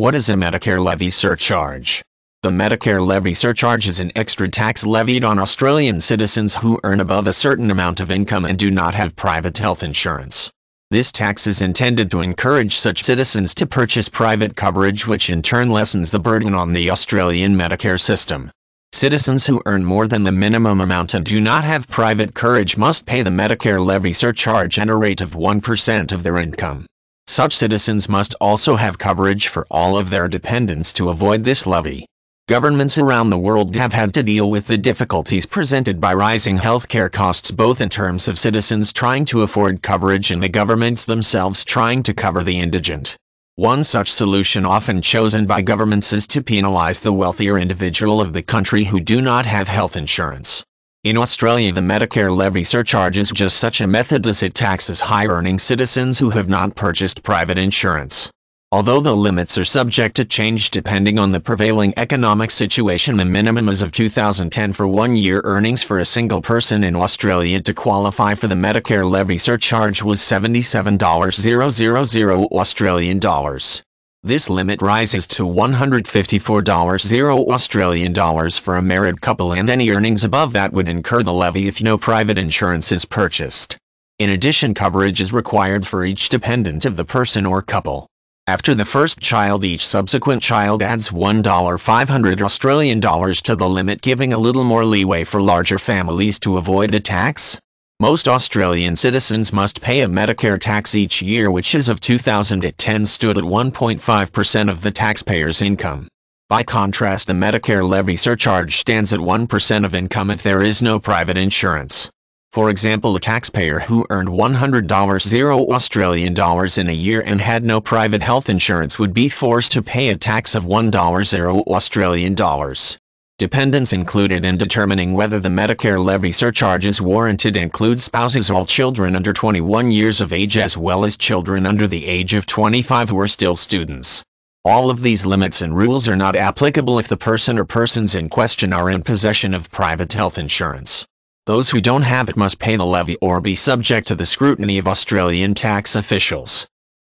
What is a Medicare levy surcharge? The Medicare levy surcharge is an extra tax levied on Australian citizens who earn above a certain amount of income and do not have private health insurance. This tax is intended to encourage such citizens to purchase private coverage which in turn lessens the burden on the Australian Medicare system. Citizens who earn more than the minimum amount and do not have private coverage must pay the Medicare levy surcharge at a rate of 1% of their income. Such citizens must also have coverage for all of their dependents to avoid this levy. Governments around the world have had to deal with the difficulties presented by rising healthcare costs both in terms of citizens trying to afford coverage and the governments themselves trying to cover the indigent. One such solution often chosen by governments is to penalize the wealthier individual of the country who do not have health insurance. In Australia the Medicare levy surcharge is just such a method as it taxes high-earning citizens who have not purchased private insurance. Although the limits are subject to change depending on the prevailing economic situation the minimum is of 2010 for one year earnings for a single person in Australia to qualify for the Medicare levy surcharge was $77.000 Australian dollars. This limit rises to $154.0 Australian dollars for a married couple and any earnings above that would incur the levy if no private insurance is purchased. In addition coverage is required for each dependent of the person or couple. After the first child each subsequent child adds $1.500 Australian dollars to the limit giving a little more leeway for larger families to avoid the tax. Most Australian citizens must pay a Medicare tax each year which as of 2010 stood at 1.5% of the taxpayer's income. By contrast the Medicare levy surcharge stands at 1% of income if there is no private insurance. For example a taxpayer who earned $100 0 Australian dollars in a year and had no private health insurance would be forced to pay a tax of $1 0 Australian dollars. Dependents included in determining whether the Medicare levy surcharge is warranted include spouses all children under 21 years of age as well as children under the age of 25 who are still students. All of these limits and rules are not applicable if the person or persons in question are in possession of private health insurance. Those who don't have it must pay the levy or be subject to the scrutiny of Australian tax officials.